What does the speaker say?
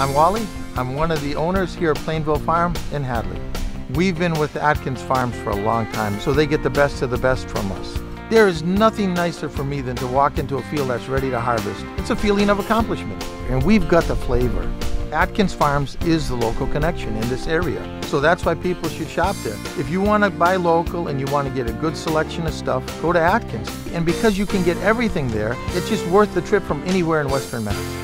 I'm Wally. I'm one of the owners here at Plainville Farm in Hadley. We've been with Atkins Farms for a long time, so they get the best of the best from us. There is nothing nicer for me than to walk into a field that's ready to harvest. It's a feeling of accomplishment, and we've got the flavor. Atkins Farms is the local connection in this area, so that's why people should shop there. If you want to buy local and you want to get a good selection of stuff, go to Atkins. And because you can get everything there, it's just worth the trip from anywhere in Western Mass.